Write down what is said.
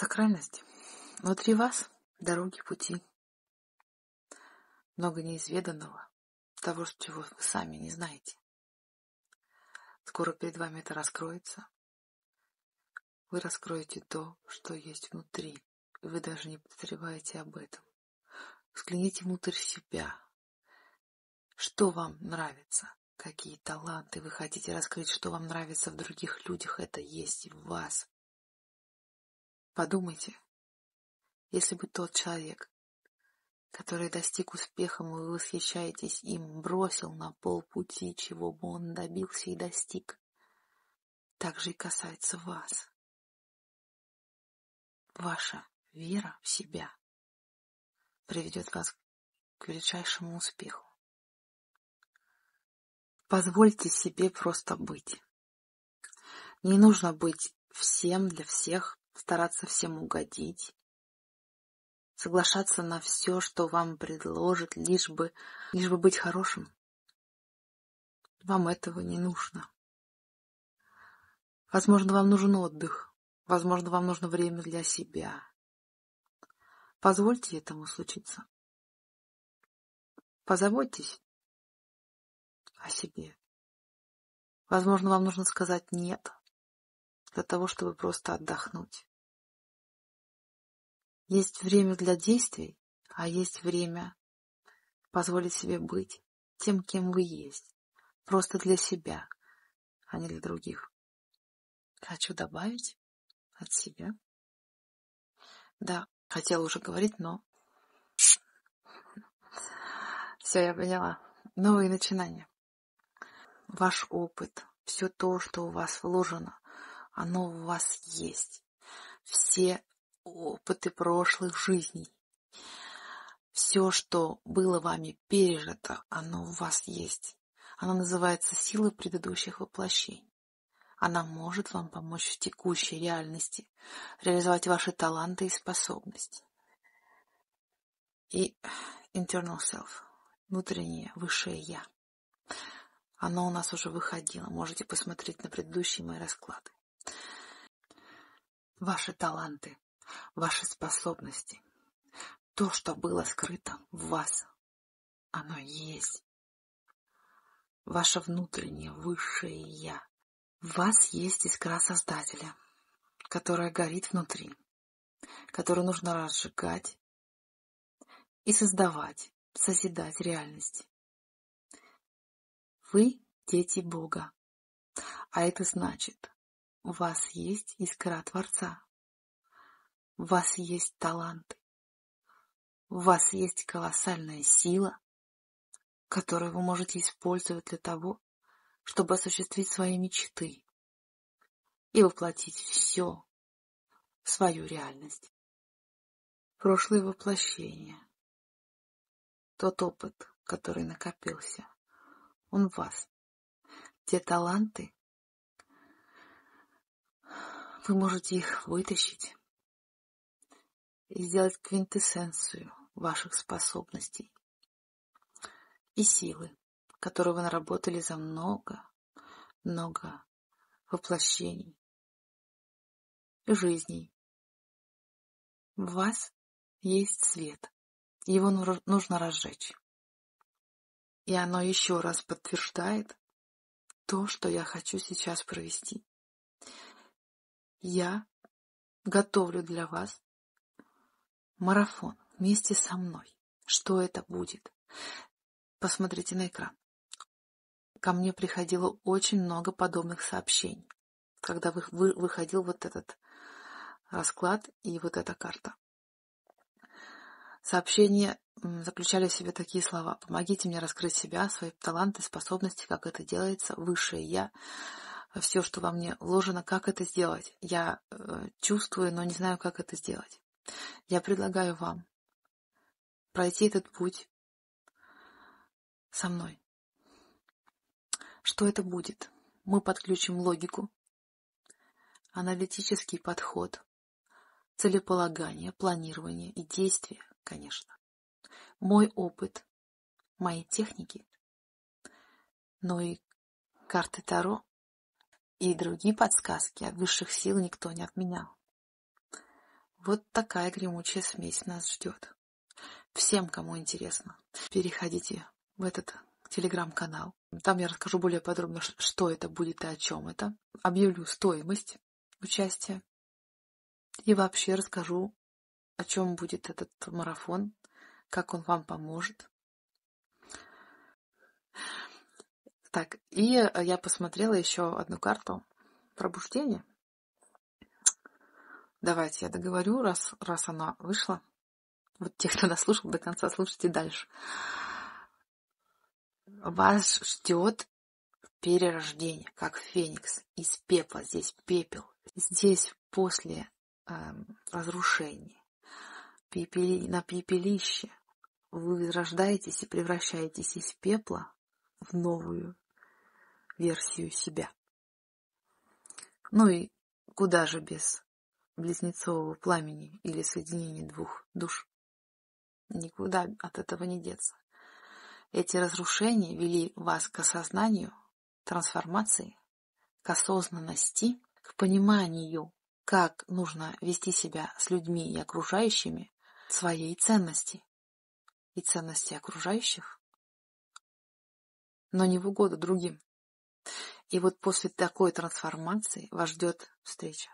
Сакральность. Внутри вас дороги, пути. Много неизведанного, того, чего вы сами не знаете. Скоро перед вами это раскроется. Вы раскроете то, что есть внутри, и вы даже не подозреваете об этом. Взгляните внутрь себя. Что вам нравится? Какие таланты вы хотите раскрыть? Что вам нравится в других людях? Это есть в вас. Подумайте, если бы тот человек, который достиг успеха, и вы восхищаетесь им, бросил на полпути, чего бы он добился и достиг, так же и касается вас. Ваша вера в себя приведет вас к величайшему успеху. Позвольте себе просто быть. Не нужно быть всем для всех, стараться всем угодить, соглашаться на все, что вам предложат, лишь бы, лишь бы быть хорошим. Вам этого не нужно. Возможно, вам нужен отдых. Возможно, вам нужно время для себя. Позвольте этому случиться. Позаботьтесь о себе. Возможно, вам нужно сказать «нет» для того, чтобы просто отдохнуть. Есть время для действий, а есть время позволить себе быть тем, кем вы есть. Просто для себя, а не для других. Хочу добавить от себя. Да, хотела уже говорить, но... Все, я поняла. Новые начинания. Ваш опыт, все то, что у вас вложено, оно у вас есть. Все опыты прошлых жизней. Все, что было вами пережито, оно у вас есть. Оно называется сила предыдущих воплощений. Она может вам помочь в текущей реальности реализовать ваши таланты и способности. И internal self, внутреннее высшее я. Оно у нас уже выходило. Можете посмотреть на предыдущие мои расклады. Ваши таланты ваши способности. То, что было скрыто в вас, оно есть. Ваше внутреннее высшее Я. В вас есть искра Создателя, которая горит внутри, которую нужно разжигать и создавать, созидать реальность. Вы дети Бога, а это значит, у вас есть искра Творца. В вас есть таланты. В вас есть колоссальная сила, которую вы можете использовать для того, чтобы осуществить свои мечты и воплотить все в свою реальность. Прошлые воплощения, тот опыт, который накопился, он в вас. Те таланты, вы можете их вытащить и сделать квинтэссенцию ваших способностей и силы, которые вы наработали за много, много воплощений и жизней. В вас есть свет, его нужно разжечь. И оно еще раз подтверждает то, что я хочу сейчас провести. Я готовлю для вас Марафон вместе со мной. Что это будет? Посмотрите на экран. Ко мне приходило очень много подобных сообщений, когда вы, выходил вот этот расклад и вот эта карта. Сообщения заключали в себе такие слова. Помогите мне раскрыть себя, свои таланты, способности, как это делается, высшее я, все, что во мне вложено, как это сделать. Я э, чувствую, но не знаю, как это сделать. Я предлагаю вам пройти этот путь со мной. Что это будет? Мы подключим логику, аналитический подход, целеполагание, планирование и действие, конечно. Мой опыт, мои техники, но и карты Таро и другие подсказки от высших сил никто не отменял. Вот такая гремучая смесь нас ждет. Всем, кому интересно, переходите в этот телеграм-канал. Там я расскажу более подробно, что это будет и о чем это. Объявлю стоимость участия. И вообще расскажу, о чем будет этот марафон, как он вам поможет. Так, и я посмотрела еще одну карту пробуждения. Давайте я договорю, раз, раз она вышла. Вот те, кто нас слушал до конца, слушайте дальше. Вас ждет перерождение, как феникс из пепла. Здесь пепел. Здесь после э, разрушения пепели, на пепелище вы возрождаетесь и превращаетесь из пепла в новую версию себя. Ну и куда же без близнецового пламени или соединения двух душ? Никуда от этого не деться. Эти разрушения вели вас к осознанию, трансформации, к осознанности, к пониманию, как нужно вести себя с людьми и окружающими, своей ценности и ценности окружающих, но не в угоду другим. И вот после такой трансформации вас ждет встреча.